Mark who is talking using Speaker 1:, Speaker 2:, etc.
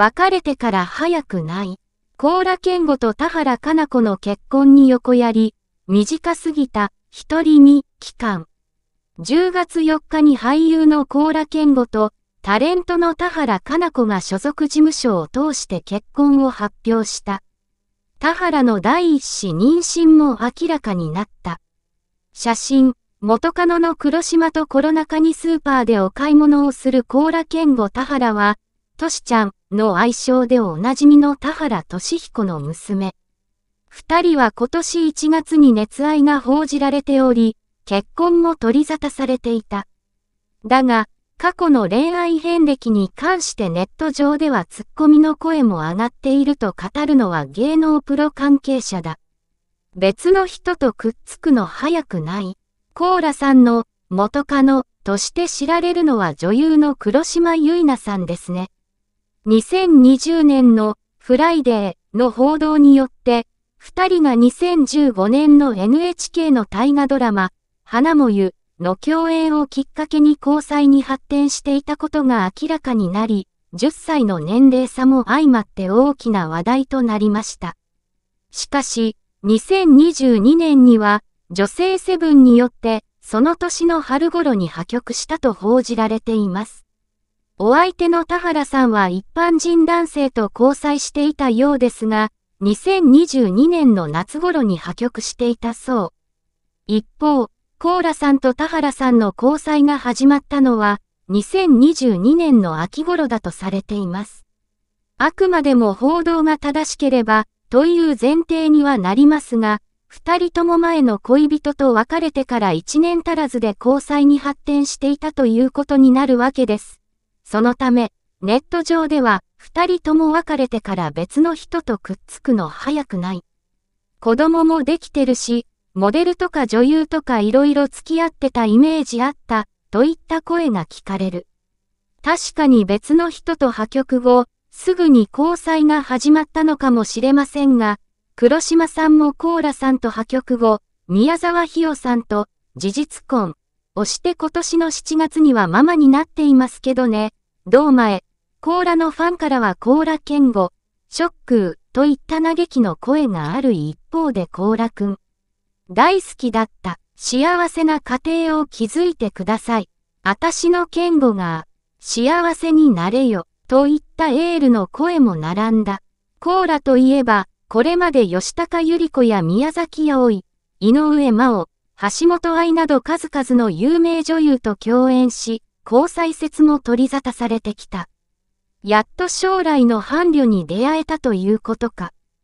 Speaker 1: 別れてから早くない。甲羅健吾と田原かな子の結婚に横やり、短すぎた、一人身、期間。10月4日に俳優の甲羅健吾と、タレントの田原かな子が所属事務所を通して結婚を発表した。田原の第一子妊娠も明らかになった。写真、元カノの黒島とコロナ禍にスーパーでお買い物をする甲羅健吾田原は、としちゃんの愛称でおなじみの田原俊彦の娘。二人は今年1月に熱愛が報じられており、結婚も取り沙汰されていた。だが、過去の恋愛遍歴に関してネット上ではツッコミの声も上がっていると語るのは芸能プロ関係者だ。別の人とくっつくの早くない。コーラさんの元カノとして知られるのは女優の黒島結菜さんですね。2020年のフライデーの報道によって、二人が2015年の NHK の大河ドラマ、花燃ゆの共演をきっかけに交際に発展していたことが明らかになり、10歳の年齢差も相まって大きな話題となりました。しかし、2022年には、女性セブンによって、その年の春頃に破局したと報じられています。お相手の田原さんは一般人男性と交際していたようですが、2022年の夏頃に破局していたそう。一方、コーラさんと田原さんの交際が始まったのは、2022年の秋頃だとされています。あくまでも報道が正しければ、という前提にはなりますが、二人とも前の恋人と別れてから一年足らずで交際に発展していたということになるわけです。そのため、ネット上では、二人とも別れてから別の人とくっつくの早くない。子供もできてるし、モデルとか女優とか色々付き合ってたイメージあった、といった声が聞かれる。確かに別の人と破局後、すぐに交際が始まったのかもしれませんが、黒島さんもコーラさんと破局後、宮沢ひよさんと事実婚をして今年の7月にはママになっていますけどね。同前、コーラのファンからはコーラ健吾、ショックといった嘆きの声がある一方でコーラくん。大好きだった。幸せな家庭を築いてください。あたしの健吾が、幸せになれよ、といったエールの声も並んだ。コーラといえば、これまで吉高由里子や宮崎葵、井上真央、橋本愛など数々の有名女優と共演し、交際説も取り沙汰されてきた。やっと将来の伴侶に出会えたということか。